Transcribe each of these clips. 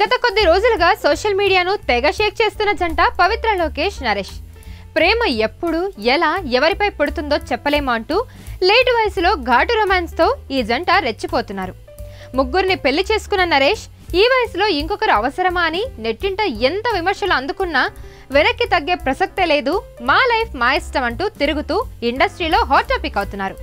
గత కొద్ది రోజులుగా సోషల్ మీడియాను తెగ షేక్ చేస్తున్న జంట పవిత్ర లోకేష్ నరేష్. ప్రేమ ఎప్పుడు ఎలా ఎవరిపై పుడుతుందో చెప్పలేమా అంటూ లేటు వయసులో ఘాటు రొమాన్స్తో ఈ జంట రెచ్చిపోతున్నారు. ముగ్గురిని పెళ్ళి చేసుకున్న నరేష్ ఈ వయసులో ఇంకొకరు అవసరమా అని నెట్టింట ఎంత విమర్శలు అందుకున్నా వెనక్కి తగ్గే ప్రసక్తే లేదు మా లైఫ్ మా ఇష్టం అంటూ తిరుగుతూ ఇండస్ట్రీలో హాట్ టాపిక్ అవుతున్నారు.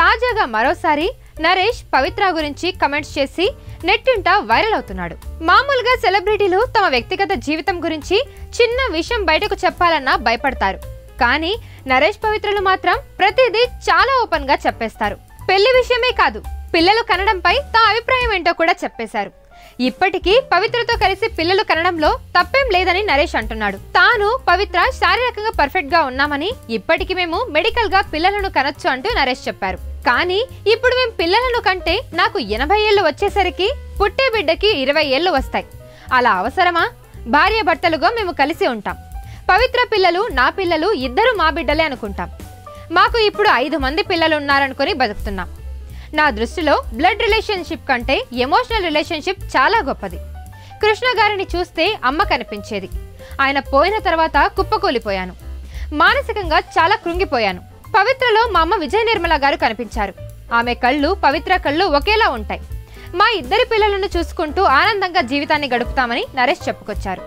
తాజాగా మరోసారి నరేష్ పవిత్ర గురించి కమెంట్స్ చేసి నెట్టింట వైరల్ అవుతున్నాడు. మామూలుగా సెలబ్రిటీలు తమ వ్యక్తిగత జీవితం గురించి చిన్న విషయం బయటకు చెప్పాలన్నా భయపడతారు. కానీ నరేష్ పవిత్రలు మాత్రం ప్రతిదీ చాలా ఓపెన్గా చెప్పేస్తారు. పెళ్ళి విషయమే కాదు పిల్లలు కనడంపై తమ అభిప్రాయం ఏంటో కూడా చెప్పేశారు. ఇప్పటికీ పవిత్రతో కలిసి పిల్లలు కనడంలో తప్పేం లేదని నరేష్ అంటున్నాడు. తాను పవిత్ర శారీరకంగా పర్ఫెక్ట్గా ఉన్నామని ఇప్పటికి మేము మెడికల్గా పిల్లలను కనొచ్చు అంటూ నరేష్ చెప్పారు. కానీ ఇప్పుడు మేము పిల్లలను కంటే నాకు ఎనభై ఏళ్ళు వచ్చేసరికి పుట్టే బిడ్డకి ఇరవై ఏళ్ళు వస్తాయి. అలా అవసరమా? భార్య భర్తలుగా మేము కలిసి ఉంటాం. పవిత్ర పిల్లలు నా పిల్లలు ఇద్దరు మా బిడ్డలే అనుకుంటాం. మాకు ఇప్పుడు ఐదు మంది పిల్లలు ఉన్నారనుకుని బతుకుతున్నాం. నా దృష్టిలో బ్లడ్ రిలేషన్షిప్ కంటే ఎమోషనల్ రిలేషన్షిప్ చాలా గొప్పది. కృష్ణ గారిని చూస్తే అమ్మ కనిపించేది. ఆయన పోయిన తర్వాత కుప్పకూలిపోయాను. మానసికంగా చాలా కృంగిపోయాను. పవిత్రలో మా అమ్మ విజయ నిర్మల గారు కనిపించారు. ఆమె కళ్ళు పవిత్ర కళ్ళు ఒకేలా ఉంటాయి. మా ఇద్దరి పిల్లలను చూసుకుంటూ ఆనందంగా జీవితాన్ని గడుపుతామని నరేష్ చెప్పుకొచ్చారు.